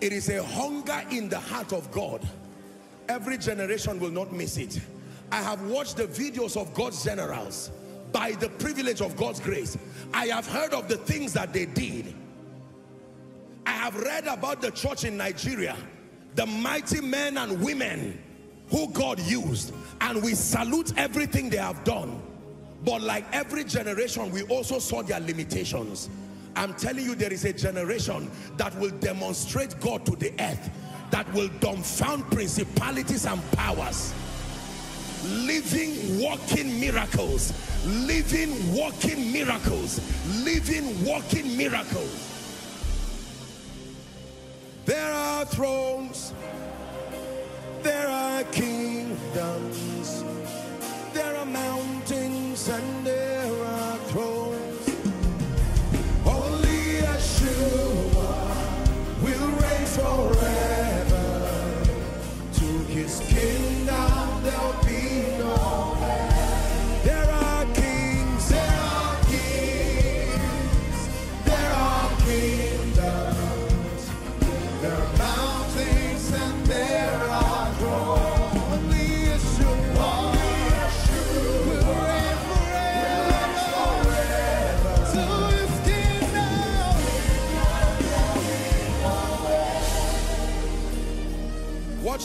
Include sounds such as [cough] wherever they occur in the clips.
It is a hunger in the heart of God. Every generation will not miss it. I have watched the videos of God's generals by the privilege of God's grace. I have heard of the things that they did. I have read about the church in Nigeria, the mighty men and women who God used, and we salute everything they have done. But like every generation, we also saw their limitations. I'm telling you, there is a generation that will demonstrate God to the earth, that will dumbfound principalities and powers. Living, walking miracles. Living, walking miracles. Living, walking miracles. There are thrones. There are kingdoms. There are mountains and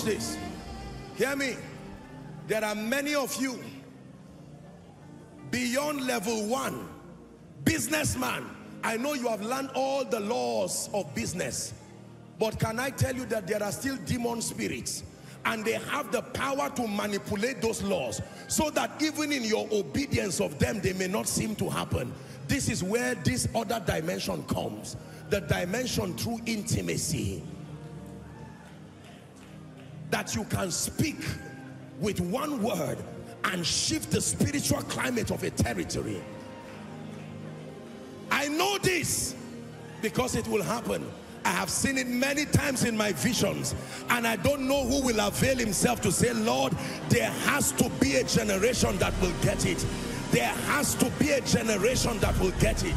Watch this. Hear me. There are many of you beyond level one. Businessman, I know you have learned all the laws of business. But can I tell you that there are still demon spirits and they have the power to manipulate those laws so that even in your obedience of them, they may not seem to happen. This is where this other dimension comes. The dimension through intimacy. That you can speak with one word and shift the spiritual climate of a territory. I know this because it will happen. I have seen it many times in my visions and I don't know who will avail himself to say, Lord, there has to be a generation that will get it. There has to be a generation that will get it.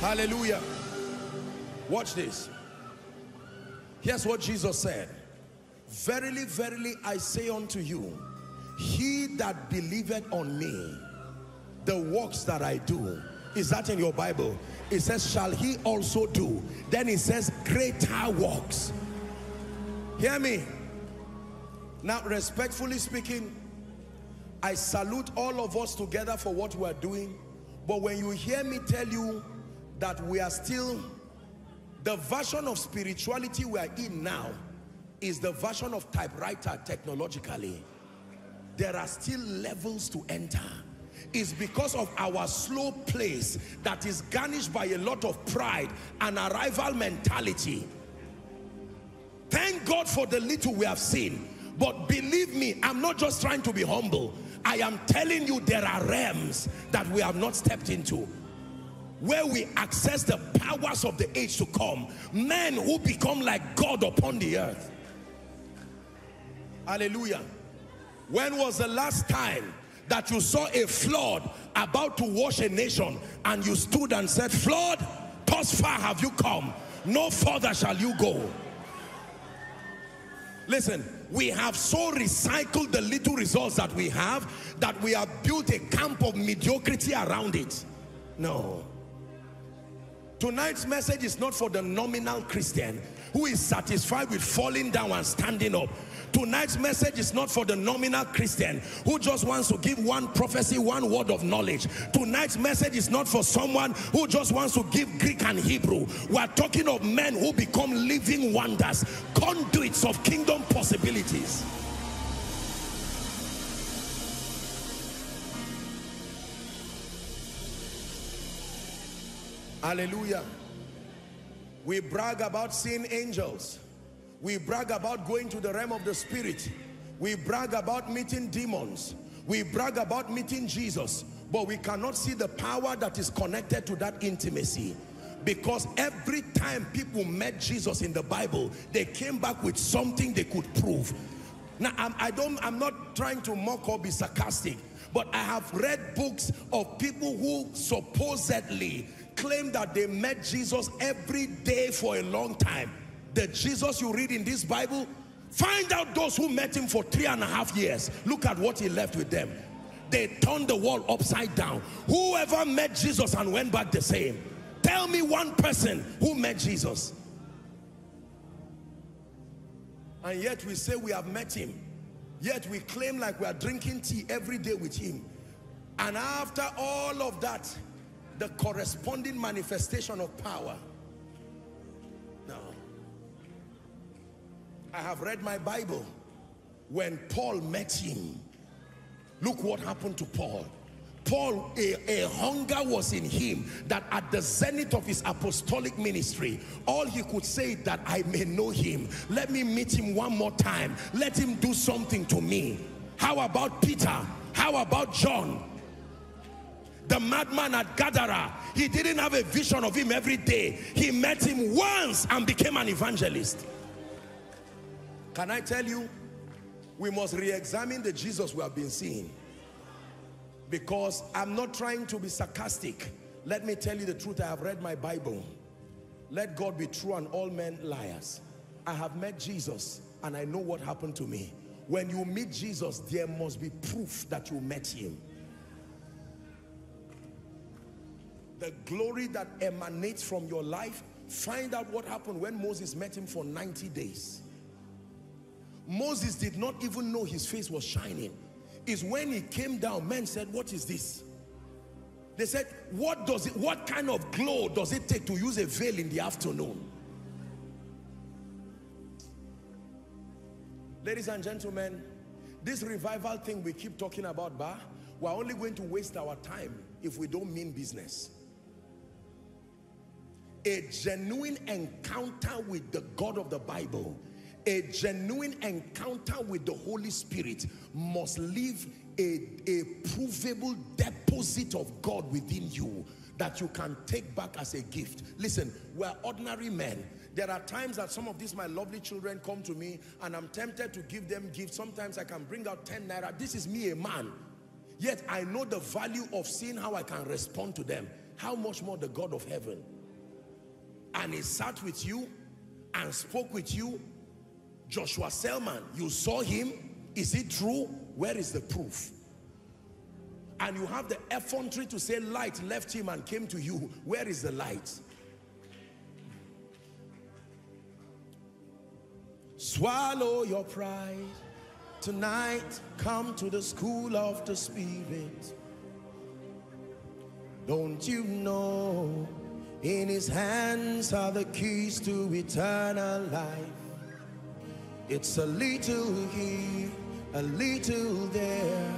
Hallelujah. Watch this. Here's what Jesus said. Verily, verily, I say unto you, he that believeth on me, the works that I do, is that in your Bible? It says, shall he also do. Then it says, greater works. Hear me. Now, respectfully speaking, I salute all of us together for what we are doing. But when you hear me tell you that we are still the version of spirituality we are in now is the version of typewriter technologically there are still levels to enter it's because of our slow place that is garnished by a lot of pride and arrival mentality thank God for the little we have seen. But believe me I'm not just trying to be humble. I am telling you there are realms that we have not stepped into. Where we access the powers of the age to come. Men who become like God upon the earth. Hallelujah. When was the last time that you saw a flood about to wash a nation and you stood and said flood thus far have you come. No further shall you go listen We have so recycled the little results that we have that we have built a camp of mediocrity around it. No. Tonight's message is not for the nominal Christian who is satisfied with falling down and standing up. Tonight's message is not for the nominal Christian who just wants to give one prophecy, one word of knowledge. Tonight's message is not for someone who just wants to give Greek and Hebrew. We are talking of men who become living wonders, conduits of kingdom possibilities. Hallelujah. We brag about seeing angels. We brag about going to the realm of the spirit. We brag about meeting demons. We brag about meeting Jesus. But we cannot see the power that is connected to that intimacy. Because every time people met Jesus in the Bible, they came back with something they could prove. Now, I'm, I don't, I'm not trying to mock or be sarcastic, but I have read books of people who supposedly claim that they met Jesus every day for a long time the Jesus you read in this Bible, find out those who met him for three and a half years. Look at what he left with them. They turned the world upside down. Whoever met Jesus and went back the same. Tell me one person who met Jesus. And yet we say we have met him. Yet we claim like we are drinking tea every day with him. And after all of that, the corresponding manifestation of power I have read my Bible. When Paul met him, look what happened to Paul. Paul, a, a, hunger was in him that at the zenith of his apostolic ministry, all he could say that I may know him. Let me meet him one more time. Let him do something to me. How about Peter? How about John? The madman at Gadara, he didn't have a vision of him every day. He met him once and became an evangelist. Can I tell you, we must re-examine the Jesus we have been seeing. Because I'm not trying to be sarcastic. Let me tell you the truth, I have read my Bible. Let God be true and all men liars. I have met Jesus and I know what happened to me. When you meet Jesus, there must be proof that you met him. The glory that emanates from your life, find out what happened when Moses met him for 90 days. Moses did not even know his face was shining. Is when he came down, men said, what is this? They said, what does it, what kind of glow does it take to use a veil in the afternoon? Ladies and gentlemen, this revival thing we keep talking about, bah, we're only going to waste our time if we don't mean business. A genuine encounter with the God of the Bible a genuine encounter with the Holy Spirit must leave a, a provable deposit of God within you that you can take back as a gift. Listen, we're ordinary men. There are times that some of these my lovely children come to me and I'm tempted to give them gifts. Sometimes I can bring out 10 naira. This is me, a man. Yet I know the value of seeing how I can respond to them. How much more the God of heaven. And he sat with you and spoke with you Joshua Selman, you saw him. Is it true? Where is the proof? And you have the effrontery to say light left him and came to you. Where is the light? Swallow your pride. Tonight, come to the school of the Spirit. Don't you know in his hands are the keys to eternal life? It's a little here, a little there,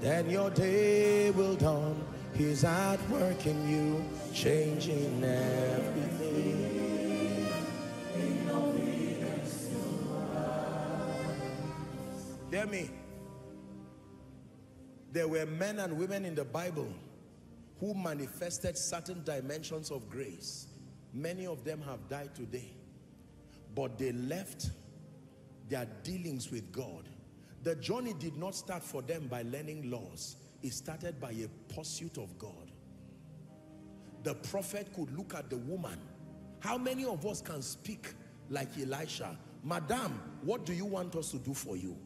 then your day will dawn. He's at work in you, changing everything. Hear me. There were men and women in the Bible who manifested certain dimensions of grace. Many of them have died today. But they left their dealings with God. The journey did not start for them by learning laws. It started by a pursuit of God. The prophet could look at the woman. How many of us can speak like Elisha? Madam, what do you want us to do for you?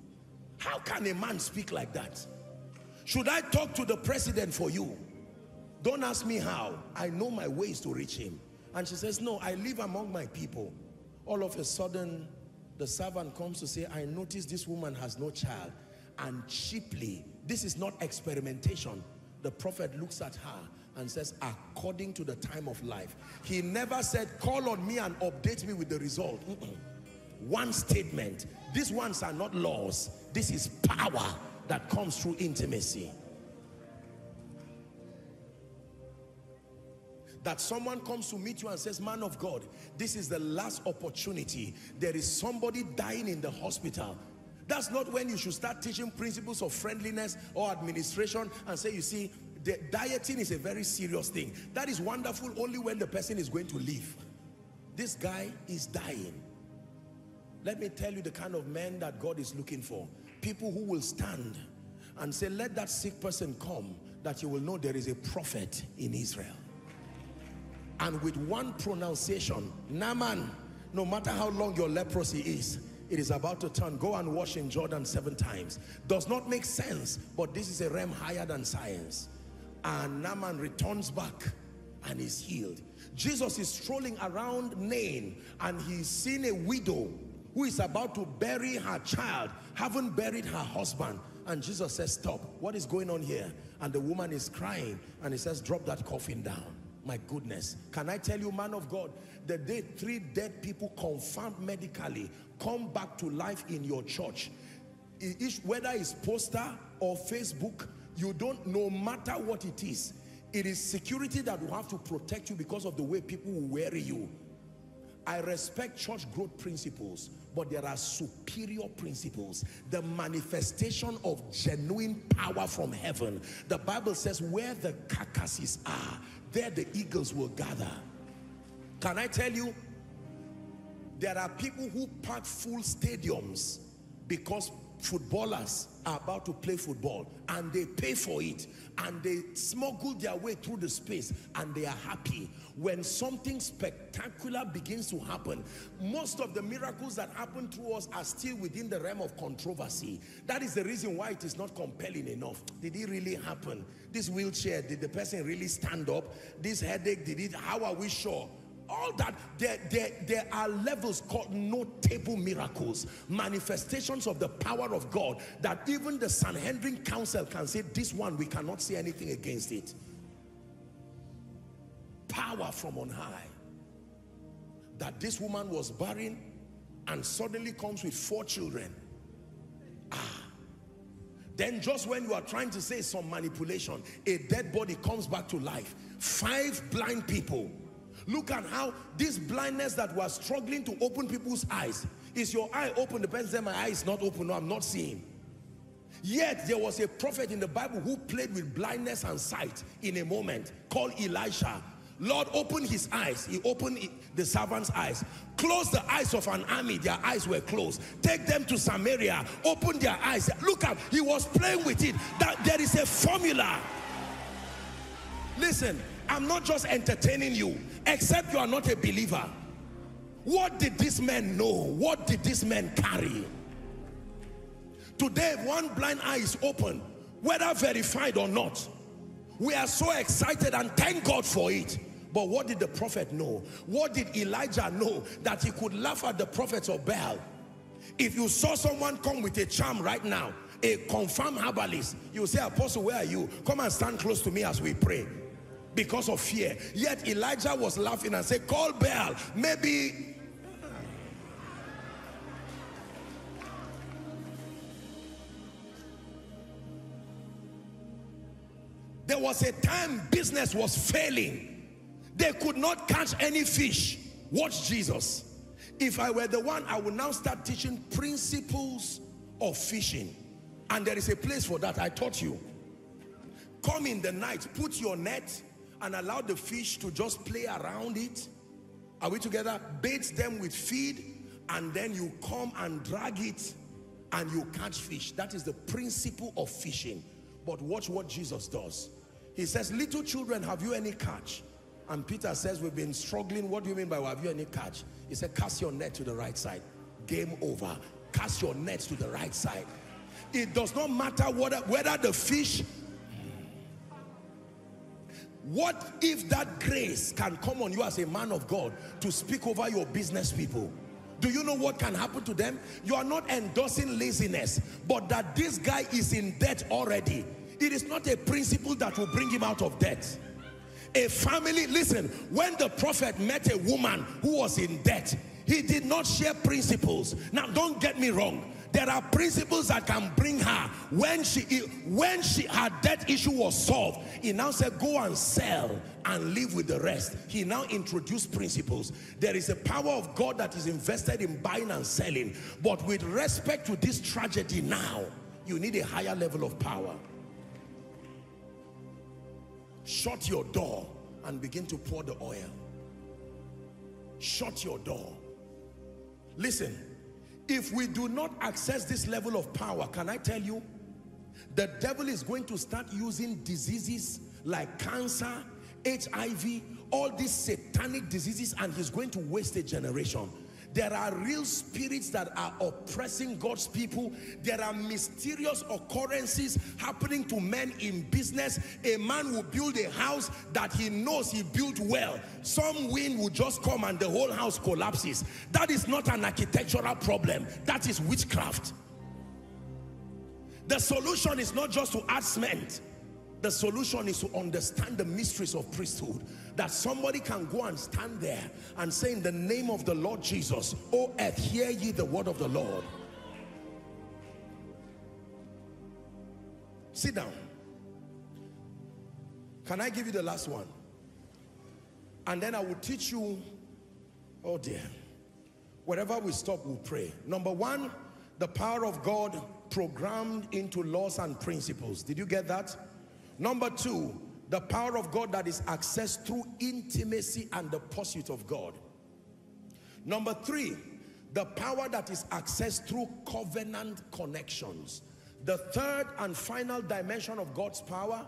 How can a man speak like that? Should I talk to the president for you? Don't ask me how. I know my ways to reach him. And she says, no, I live among my people. All of a sudden, the servant comes to say, I notice this woman has no child. And cheaply, this is not experimentation. The prophet looks at her and says, according to the time of life. He never said, call on me and update me with the result. Mm -mm. One statement. These ones are not laws. This is power that comes through intimacy. That someone comes to meet you and says, man of God, this is the last opportunity. There is somebody dying in the hospital. That's not when you should start teaching principles of friendliness or administration and say, you see, dieting is a very serious thing. That is wonderful only when the person is going to leave. This guy is dying. Let me tell you the kind of men that God is looking for. People who will stand and say, let that sick person come that you will know there is a prophet in Israel and with one pronunciation, Naaman, no matter how long your leprosy is, it is about to turn. Go and wash in Jordan seven times. Does not make sense, but this is a realm higher than science. And Naaman returns back and is healed. Jesus is strolling around Nain and he's seen a widow who is about to bury her child, haven't buried her husband. And Jesus says, stop, what is going on here? And the woman is crying and he says, drop that coffin down. My goodness. Can I tell you, man of God, the day three dead people confirmed medically come back to life in your church, whether it's poster or Facebook, you don't, no matter what it is, it is security that will have to protect you because of the way people will weary you. I respect church growth principles, but there are superior principles. The manifestation of genuine power from heaven. The Bible says where the carcasses are, there the eagles will gather. Can I tell you, there are people who pack full stadiums because footballers are about to play football and they pay for it and they smuggle their way through the space and they are happy. When something spectacular begins to happen, most of the miracles that happen to us are still within the realm of controversy. That is the reason why it is not compelling enough. Did it really happen? This wheelchair, did the person really stand up? This headache, did it? How are we sure? All that there, there, there are levels called notable miracles manifestations of the power of God that even the Sanhedrin council can say this one we cannot say anything against it. Power from on high. That this woman was barren and suddenly comes with four children. Ah. Then just when you are trying to say some manipulation a dead body comes back to life. Five blind people Look at how this blindness that was struggling to open people's eyes. Is your eye open? The person said, my eye is not open. No, I'm not seeing. Yet there was a prophet in the Bible who played with blindness and sight in a moment called Elisha. Lord opened his eyes. He opened the servant's eyes. Close the eyes of an army. Their eyes were closed. Take them to Samaria. Open their eyes. Look at, he was playing with it. That there is a formula. Listen, I'm not just entertaining you, except you are not a believer. What did this man know? What did this man carry? Today, one blind eye is open, whether verified or not. We are so excited and thank God for it. But what did the prophet know? What did Elijah know? That he could laugh at the prophets of Baal. If you saw someone come with a charm right now, a confirmed herbalist, you say, Apostle, where are you? Come and stand close to me as we pray because of fear. Yet Elijah was laughing and said, call Baal. Maybe There was a time business was failing. They could not catch any fish. Watch Jesus. If I were the one, I would now start teaching principles of fishing. And there is a place for that. I taught you. Come in the night, put your net and allow the fish to just play around it. Are we together? Bait them with feed and then you come and drag it and you catch fish. That is the principle of fishing. But watch what Jesus does. He says, little children, have you any catch? And Peter says, we've been struggling. What do you mean by have you any catch? He said, cast your net to the right side. Game over. cast your nets to the right side. It does not matter whether, whether the fish what if that grace can come on you as a man of God to speak over your business people? Do you know what can happen to them? You are not endorsing laziness, but that this guy is in debt already. It is not a principle that will bring him out of debt. A family, listen, when the prophet met a woman who was in debt, he did not share principles. Now, don't get me wrong there are principles that can bring her when she when she her debt issue was solved. He now said go and sell and live with the rest. He now introduced principles. There is a power of god that is invested in buying and selling. But with respect to this tragedy now you need a higher level of power. Shut your door and begin to pour the oil. Shut your door. Listen if we do not access this level of power, can I tell you? The devil is going to start using diseases like cancer, HIV, all these satanic diseases and he's going to waste a generation. There are real spirits that are oppressing God's people. There are mysterious occurrences happening to men in business. A man will build a house that he knows he built well. Some wind will just come and the whole house collapses. That is not an architectural problem. That is witchcraft. The solution is not just to add cement. The solution is to understand the mysteries of priesthood. That somebody can go and stand there and say in the name of the Lord Jesus, O earth, hear ye the word of the Lord. Sit down. Can I give you the last one? And then I will teach you, oh dear. Wherever we stop, we'll pray. Number one, the power of God programmed into laws and principles. Did you get that? Number two, the power of God that is accessed through intimacy and the pursuit of God. Number three, the power that is accessed through covenant connections. The third and final dimension of God's power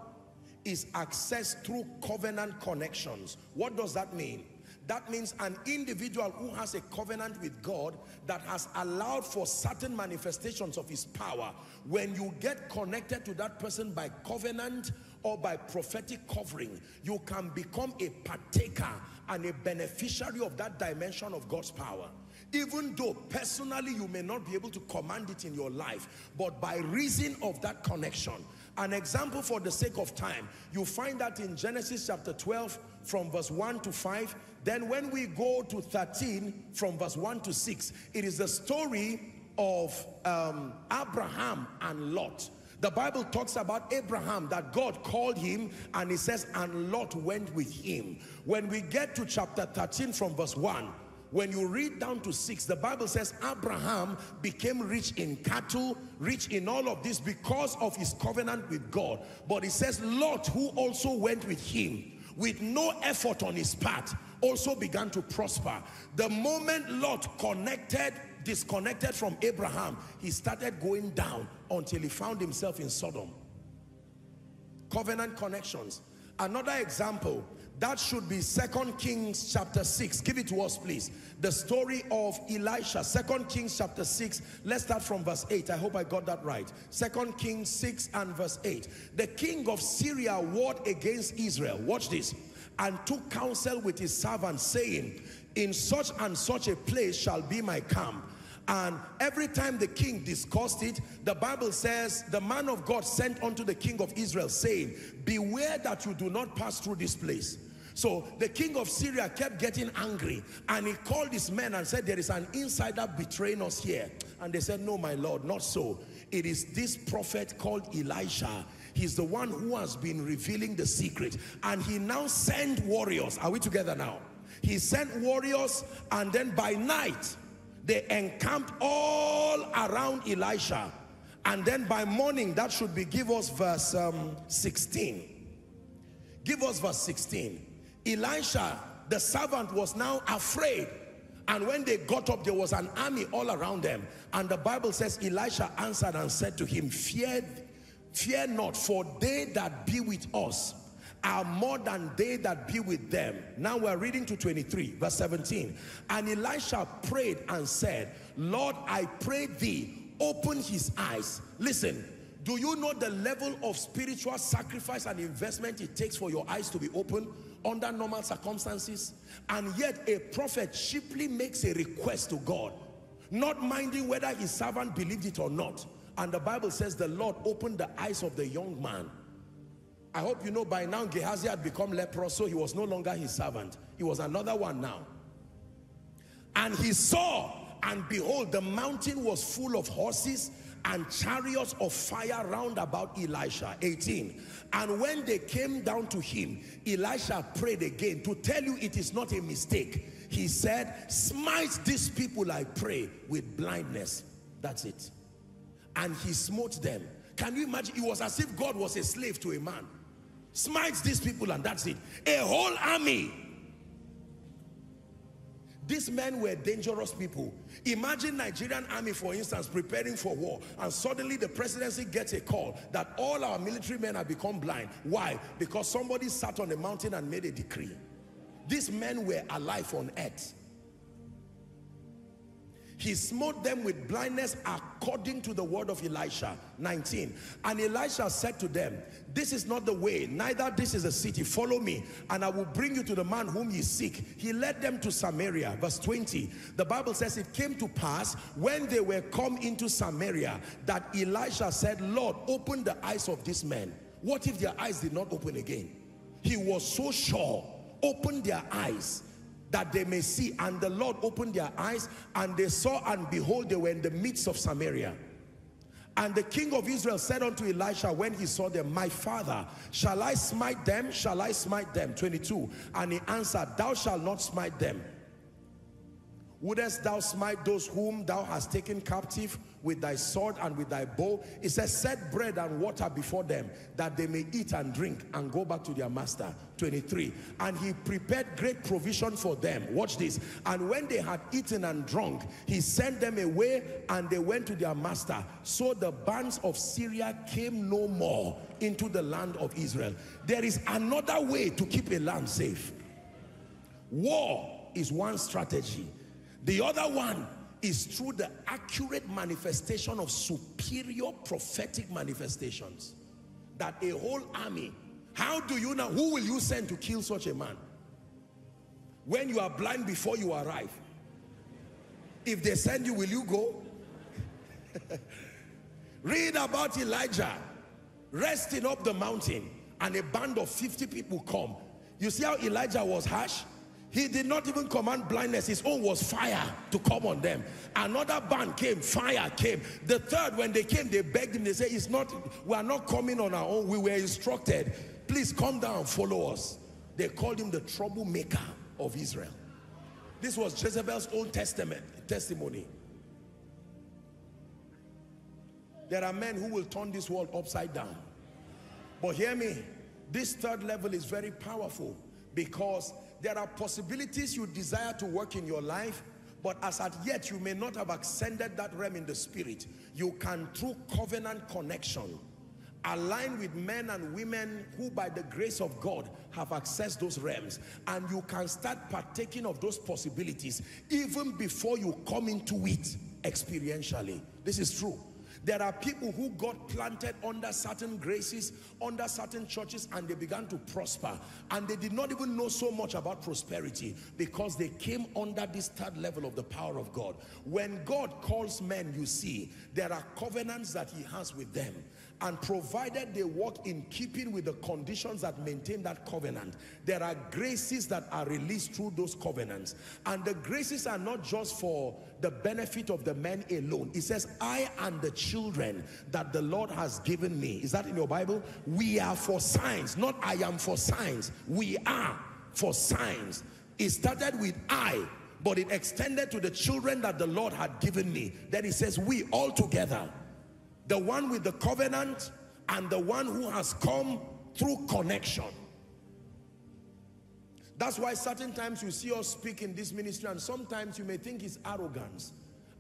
is accessed through covenant connections. What does that mean? That means an individual who has a covenant with God that has allowed for certain manifestations of his power. When you get connected to that person by covenant or by prophetic covering, you can become a partaker and a beneficiary of that dimension of God's power. Even though personally you may not be able to command it in your life, but by reason of that connection. An example for the sake of time, you find that in Genesis chapter 12 from verse 1 to 5, then when we go to 13 from verse 1 to 6, it is the story of um, Abraham and Lot. The Bible talks about Abraham that God called him and he says and Lot went with him. When we get to chapter 13 from verse 1, when you read down to 6, the Bible says Abraham became rich in cattle, rich in all of this because of his covenant with God. But it says Lot who also went with him with no effort on his part also began to prosper. The moment Lot connected, disconnected from Abraham, he started going down until he found himself in Sodom. Covenant connections. Another example, that should be Second Kings chapter 6. Give it to us, please. The story of Elisha. Second Kings chapter 6. Let's start from verse 8. I hope I got that right. Second Kings 6 and verse 8. The king of Syria warred against Israel. Watch this and took counsel with his servants saying, in such and such a place shall be my camp. And every time the king discussed it, the Bible says, the man of God sent unto the king of Israel saying, beware that you do not pass through this place. So the king of Syria kept getting angry and he called his men and said, there is an insider betraying us here. And they said, no, my Lord, not so. It is this prophet called Elisha He's the one who has been revealing the secret. And he now sent warriors. Are we together now? He sent warriors and then by night, they encamped all around Elisha. And then by morning, that should be, give us verse um, 16. Give us verse 16. Elisha, the servant, was now afraid. And when they got up, there was an army all around them. And the Bible says, Elisha answered and said to him, Fear Fear not, for they that be with us are more than they that be with them. Now we're reading to 23, verse 17. And Elisha prayed and said, Lord, I pray thee, open his eyes. Listen, do you know the level of spiritual sacrifice and investment it takes for your eyes to be open under normal circumstances? And yet a prophet cheaply makes a request to God, not minding whether his servant believed it or not. And the Bible says the Lord opened the eyes of the young man I hope you know by now Gehazi had become leprous, so he was no longer his servant. He was another one now. And he saw, and behold, the mountain was full of horses and chariots of fire round about Elisha. 18. And when they came down to him, Elisha prayed again. To tell you it is not a mistake. He said, smite these people, I pray, with blindness. That's it. And he smote them. Can you imagine? It was as if God was a slave to a man Smite these people and that's it. A whole army. These men were dangerous people. Imagine Nigerian army, for instance, preparing for war and suddenly the presidency gets a call that all our military men have become blind. Why? Because somebody sat on a mountain and made a decree. These men were alive on earth. He smote them with blindness according to the word of Elisha. 19. And Elisha said to them, this is not the way, neither this is the city. Follow me, and I will bring you to the man whom ye seek. He led them to Samaria. Verse 20. The Bible says it came to pass when they were come into Samaria that Elisha said, Lord, open the eyes of this man. What if their eyes did not open again? He was so sure. Open their eyes that they may see. And the Lord opened their eyes and they saw and behold, they were in the midst of Samaria. And the king of Israel said unto Elisha when he saw them, My father, shall I smite them? Shall I smite them? 22. And he answered, Thou shalt not smite them. Wouldest thou smite those whom thou hast taken captive with thy sword and with thy bow? It says, set bread and water before them that they may eat and drink and go back to their master. 23. And he prepared great provision for them. Watch this. And when they had eaten and drunk, he sent them away and they went to their master. So the bands of Syria came no more into the land of Israel. There is another way to keep a land safe. War is one strategy the other one is through the accurate manifestation of superior prophetic manifestations. That a whole army, how do you know, who will you send to kill such a man? When you are blind before you arrive. If they send you, will you go? [laughs] Read about Elijah resting up the mountain and a band of 50 people come. You see how Elijah was harsh? He did not even command blindness. His own was fire to come on them. Another band came, fire came. The third, when they came, they begged him. They said, it's not, we are not coming on our own. We were instructed. Please come down, follow us. They called him the troublemaker of Israel. This was Jezebel's Old testament, testimony. There are men who will turn this world upside down. But hear me, this third level is very powerful because there are possibilities you desire to work in your life, but as at yet you may not have ascended that realm in the spirit. You can, through covenant connection, align with men and women who by the grace of God have accessed those realms and you can start partaking of those possibilities even before you come into it experientially. This is true. There are people who got planted under certain graces, under certain churches, and they began to prosper. And they did not even know so much about prosperity because they came under this third level of the power of God. When God calls men, you see, there are covenants that he has with them and provided they work in keeping with the conditions that maintain that covenant there are graces that are released through those covenants. And the graces are not just for the benefit of the men alone. It says i and the children that the lord has given me. Is that in your bible? We are for signs not i am for signs. We are for signs. It started with i but it extended to the children that the lord had given me. Then he says we all together the one with the covenant and the one who has come through connection. That's why certain times you see us speak in this ministry and sometimes you may think it's arrogance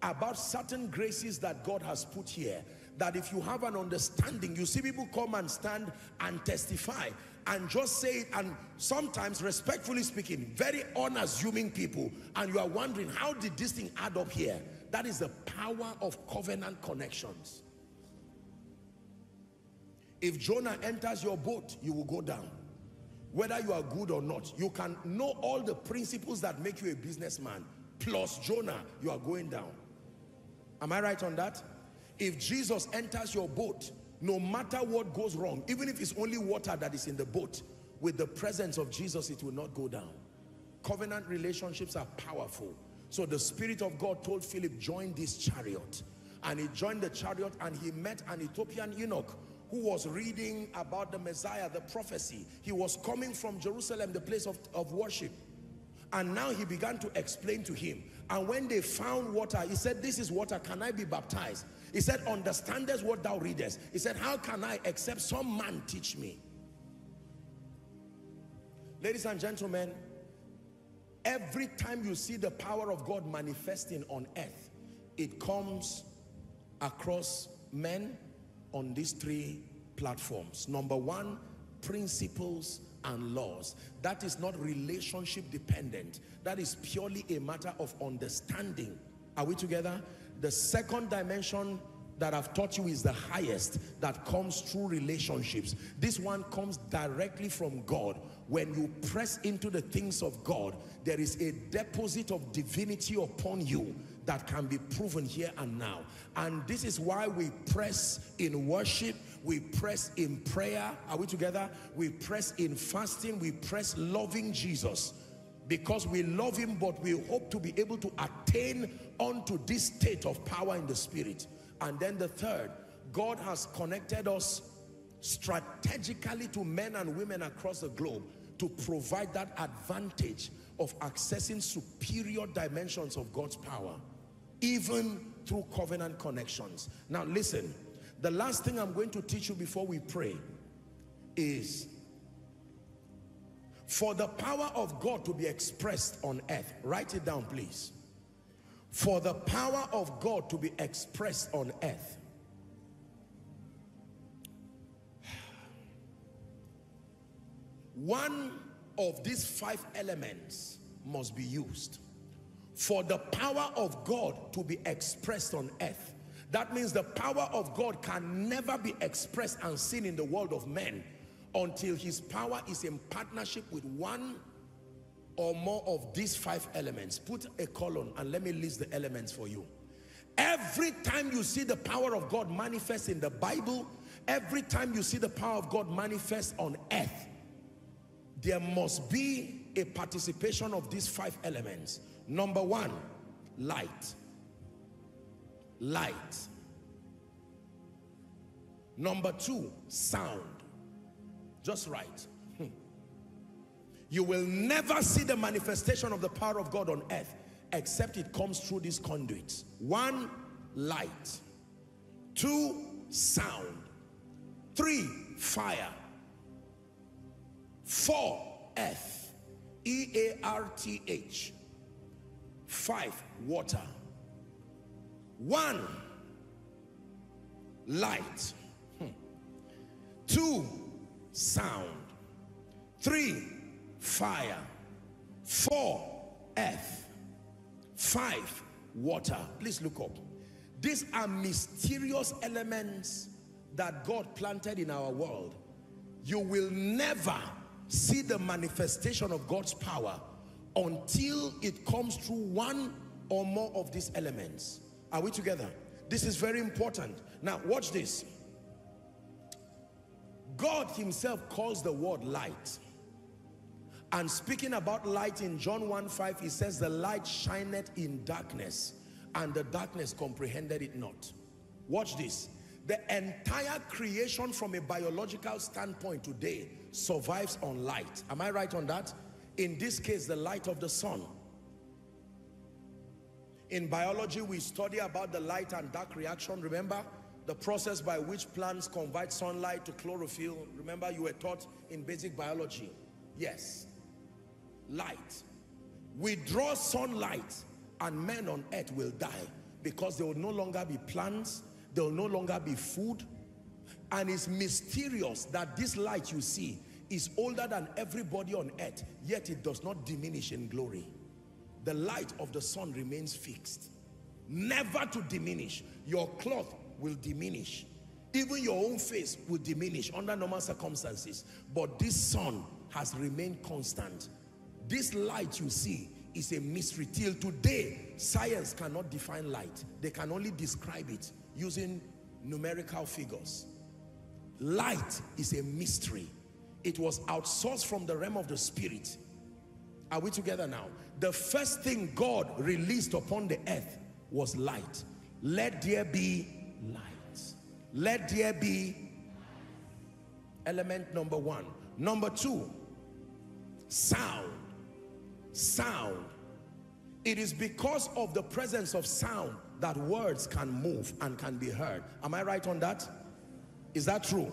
about certain graces that God has put here. that if you have an understanding, you see people come and stand and testify and just say it and sometimes respectfully speaking, very unassuming people and you are wondering how did this thing add up here? That is the power of covenant connections. If Jonah enters your boat, you will go down. Whether you are good or not, you can know all the principles that make you a businessman. Plus Jonah, you are going down. Am I right on that? If Jesus enters your boat, no matter what goes wrong, even if it's only water that is in the boat, with the presence of Jesus, it will not go down. Covenant relationships are powerful. So the Spirit of God told Philip, join this chariot. And he joined the chariot and he met an Ethiopian eunuch who was reading about the Messiah, the prophecy. He was coming from Jerusalem, the place of, of worship. And now he began to explain to him. And when they found water, he said, this is water, can I be baptized? He said, understandest what thou readest. He said, how can I except some man teach me? Ladies and gentlemen, every time you see the power of God manifesting on earth, it comes across men on these three platforms. Number one, principles and laws. That is not relationship dependent. That is purely a matter of understanding. Are we together? The second dimension that I've taught you is the highest that comes through relationships. This one comes directly from God. When you press into the things of God, there is a deposit of divinity upon you that can be proven here and now. And this is why we press in worship, we press in prayer. Are we together? We press in fasting, we press loving Jesus because we love him but we hope to be able to attain onto this state of power in the spirit and then the third God has connected us strategically to men and women across the globe to provide that advantage of accessing superior dimensions of God's power even through covenant connections. Now listen the last thing I'm going to teach you before we pray is for the power of God to be expressed on earth write it down please. For the power of God to be expressed on earth. One of these five elements must be used for the power of God to be expressed on earth that means the power of God can never be expressed and seen in the world of men until his power is in partnership with one or more of these five elements. Put a colon and let me list the elements for you. Every time you see the power of God manifest in the Bible, every time you see the power of God manifest on earth, there must be a participation of these five elements. Number one, light. Light. Number two, sound. Just right. Hmm. You will never see the manifestation of the power of God on earth except it comes through these conduits. One, light. Two, sound. Three, fire. Four, earth. E-A-R-T-H. Five, water. One, light. Hmm. Two, sound. Three, fire. Four, earth. Five, water. Please look up. These are mysterious elements that God planted in our world. You will never see the manifestation of God's power until it comes through one or more of these elements. Are we together? This is very important. Now watch this. God himself calls the word light. And speaking about light in John 1 5, he says, The light shineth in darkness, and the darkness comprehended it not. Watch this. The entire creation from a biological standpoint today survives on light. Am I right on that? In this case, the light of the sun. In biology, we study about the light and dark reaction. Remember? the process by which plants convert sunlight to chlorophyll. Remember you were taught in basic biology. Yes. Light. We draw sunlight and men on earth will die because there will no longer be plants There will no longer be food. And it's mysterious that this light you see is older than everybody on earth, yet it does not diminish in glory. The light of the sun remains fixed, never to diminish. Your cloth will diminish. Even your own face will diminish under normal circumstances. But this sun has remained constant. This light you see is a mystery. Till today, science cannot define light. They can only describe it using numerical figures. Light is a mystery. It was outsourced from the realm of the spirit. Are we together now? The first thing God released upon the earth was light. Let there be light. Let there be element number one. Number two, sound. Sound. It is because of the presence of sound that words can move and can be heard. Am I right on that? Is that true?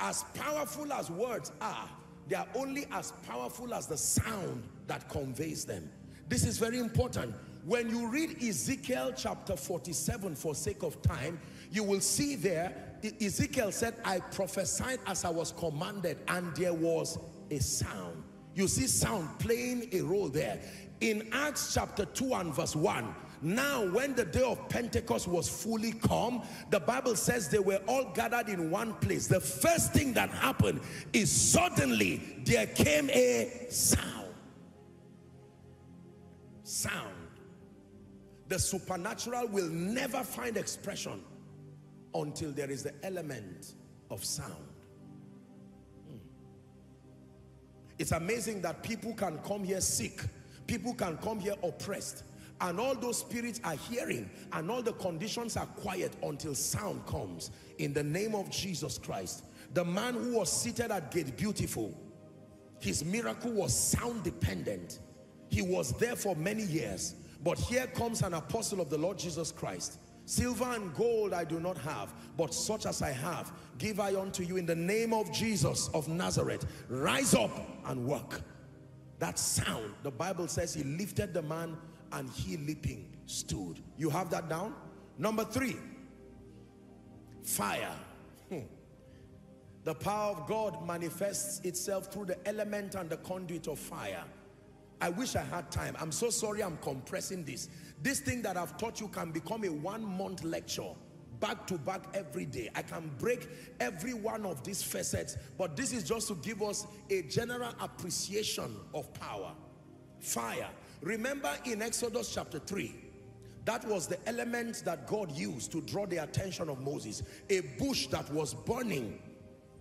As powerful as words are, they are only as powerful as the sound that conveys them. This is very important. When you read Ezekiel chapter 47 for sake of time, you will see there, Ezekiel said, I prophesied as I was commanded and there was a sound. You see sound playing a role there. In Acts chapter 2 and verse 1, now when the day of Pentecost was fully come, the Bible says they were all gathered in one place. The first thing that happened is suddenly there came a sound. Sound. The supernatural will never find expression until there is the element of sound. Hmm. It's amazing that people can come here sick. People can come here oppressed. And all those spirits are hearing and all the conditions are quiet until sound comes. In the name of Jesus Christ. The man who was seated at gate beautiful, his miracle was sound dependent. He was there for many years. But here comes an apostle of the Lord Jesus Christ. Silver and gold I do not have, but such as I have, give I unto you in the name of Jesus of Nazareth. Rise up and work. That sound, the Bible says he lifted the man and he leaping stood. You have that down? Number three, fire. Hmm. The power of God manifests itself through the element and the conduit of fire. I wish I had time. I'm so sorry I'm compressing this. This thing that I've taught you can become a one month lecture back to back every day. I can break every one of these facets, but this is just to give us a general appreciation of power. Fire. Remember in Exodus chapter 3, that was the element that God used to draw the attention of Moses. A bush that was burning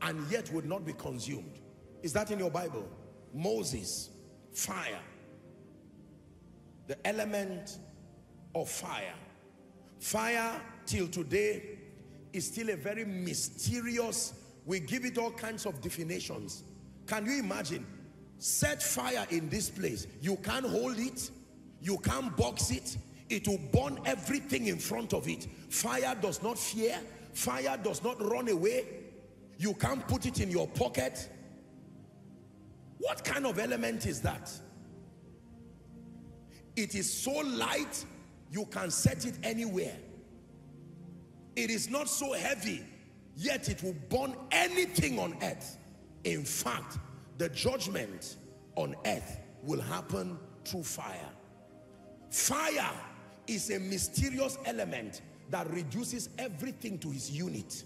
and yet would not be consumed. Is that in your Bible? Moses, fire the element of fire. Fire till today is still a very mysterious, we give it all kinds of definitions. Can you imagine? Set fire in this place. You can't hold it. You can't box it. It will burn everything in front of it. Fire does not fear. Fire does not run away. You can't put it in your pocket. What kind of element is that? It is so light, you can set it anywhere. It is not so heavy, yet it will burn anything on earth. In fact, the judgment on earth will happen through fire. Fire is a mysterious element that reduces everything to its unit.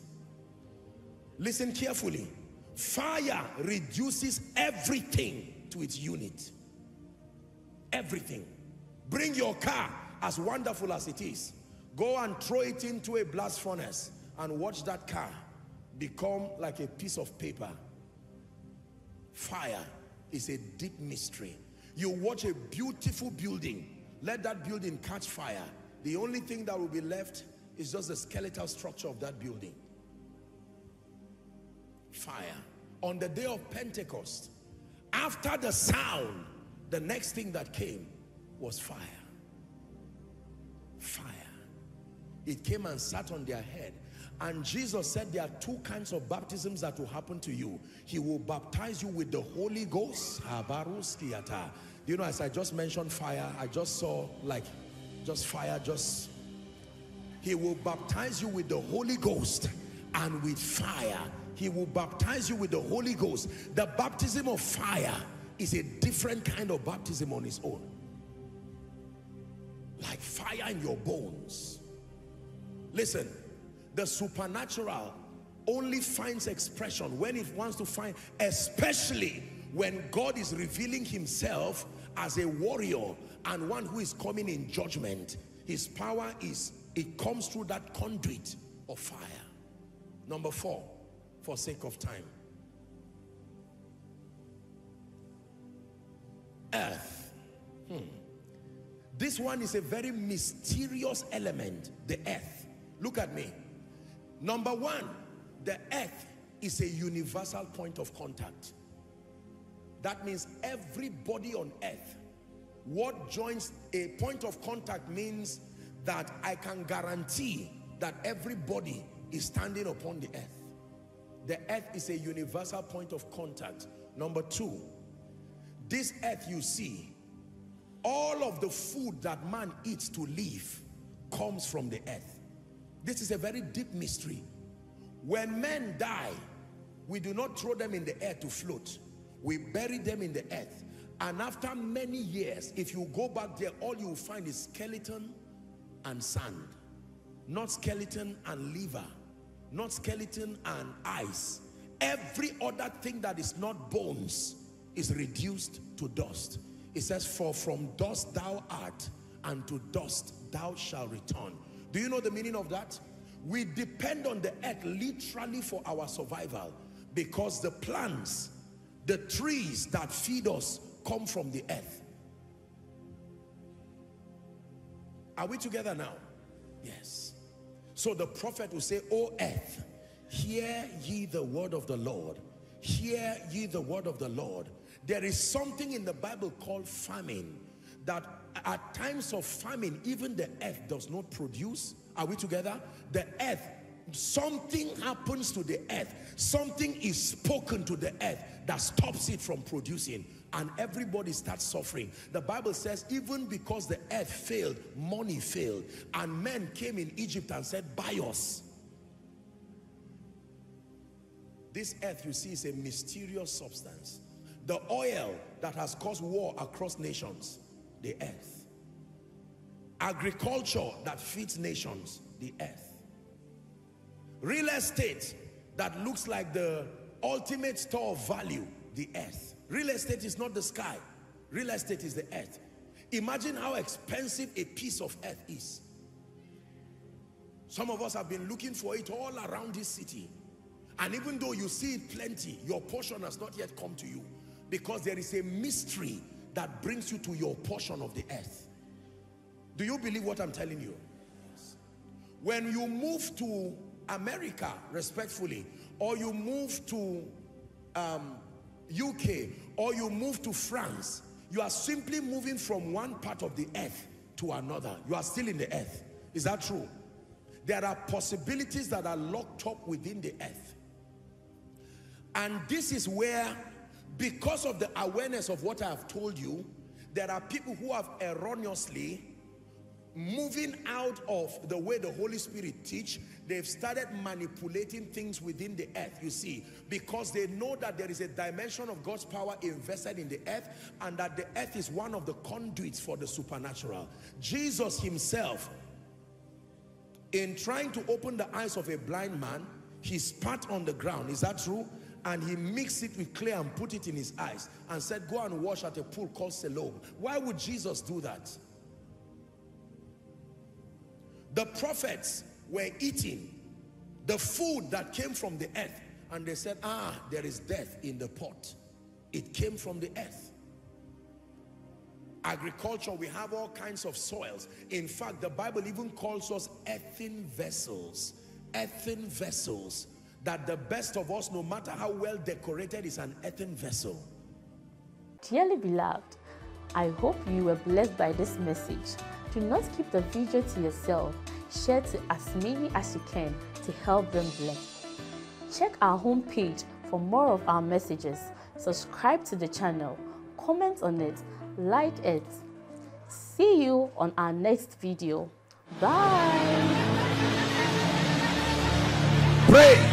Listen carefully. Fire reduces everything to its unit. Everything. Bring your car, as wonderful as it is. Go and throw it into a blast furnace and watch that car become like a piece of paper. Fire is a deep mystery. You watch a beautiful building, let that building catch fire. The only thing that will be left is just the skeletal structure of that building. Fire. On the day of Pentecost, after the sound, the next thing that came was fire. Fire. It came and sat on their head. And Jesus said there are two kinds of baptisms that will happen to you. He will baptize you with the Holy Ghost. You know, as I just mentioned fire, I just saw like just fire just He will baptize you with the Holy Ghost and with fire. He will baptize you with the Holy Ghost. The baptism of fire is a different kind of baptism on its own. Like fire in your bones. Listen, the supernatural only finds expression when it wants to find, especially when God is revealing himself as a warrior and one who is coming in judgment. His power is, it comes through that conduit of fire. Number four, for sake of time. Earth. Hmm. This one is a very mysterious element, the earth. Look at me. Number one, the earth is a universal point of contact. That means everybody on earth, what joins a point of contact means that I can guarantee that everybody is standing upon the earth. The earth is a universal point of contact. Number two, this earth you see, all of the food that man eats to live comes from the earth. This is a very deep mystery. When men die, we do not throw them in the air to float. We bury them in the earth. And after many years, if you go back there, all you will find is skeleton and sand. Not skeleton and liver. Not skeleton and ice. Every other thing that is not bones is reduced to dust. It says, for from dust thou art, and to dust thou shalt return. Do you know the meaning of that? We depend on the earth literally for our survival because the plants, the trees that feed us come from the earth. Are we together now? Yes. So the prophet will say, O earth, hear ye the word of the Lord. Hear ye the word of the Lord. There is something in the Bible called famine that at times of famine, even the earth does not produce. Are we together? The earth, something happens to the earth. Something is spoken to the earth that stops it from producing. And everybody starts suffering. The Bible says, even because the earth failed, money failed. And men came in Egypt and said, buy us. This earth, you see, is a mysterious substance. The oil that has caused war across nations, the earth. Agriculture that feeds nations, the earth. Real estate that looks like the ultimate store of value, the earth. Real estate is not the sky. Real estate is the earth. Imagine how expensive a piece of earth is. Some of us have been looking for it all around this city. And even though you see it plenty, your portion has not yet come to you. Because there is a mystery that brings you to your portion of the earth. Do you believe what I'm telling you? When you move to America, respectfully, or you move to um, UK, or you move to France, you are simply moving from one part of the earth to another. You are still in the earth. Is that true? There are possibilities that are locked up within the earth. And this is where, because of the awareness of what I have told you, there are people who have erroneously moving out of the way the Holy Spirit teach, they've started manipulating things within the earth, you see, because they know that there is a dimension of God's power invested in the earth and that the earth is one of the conduits for the supernatural. Jesus himself, in trying to open the eyes of a blind man, he spat on the ground. Is that true? And he mixed it with clay and put it in his eyes and said, go and wash at a pool called Siloam. Why would Jesus do that? The prophets were eating the food that came from the earth. And they said, ah, there is death in the pot. It came from the earth. Agriculture, we have all kinds of soils. In fact, the Bible even calls us earthen vessels. Earthen vessels. That the best of us, no matter how well decorated, is an earthen vessel. Dearly beloved, I hope you were blessed by this message. Do not keep the video to yourself. Share to as many as you can to help them bless. Check our homepage for more of our messages. Subscribe to the channel, comment on it, like it. See you on our next video. Bye. Pray.